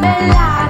bella.